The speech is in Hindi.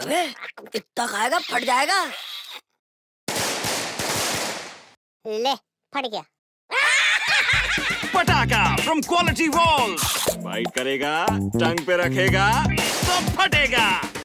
अबे इतना खाएगा फट जाएगा। ले फट गया। पटाखा फ्रॉम क्वालिटी वॉल बाइट करेगा टंग पे रखेगा तो फटेगा।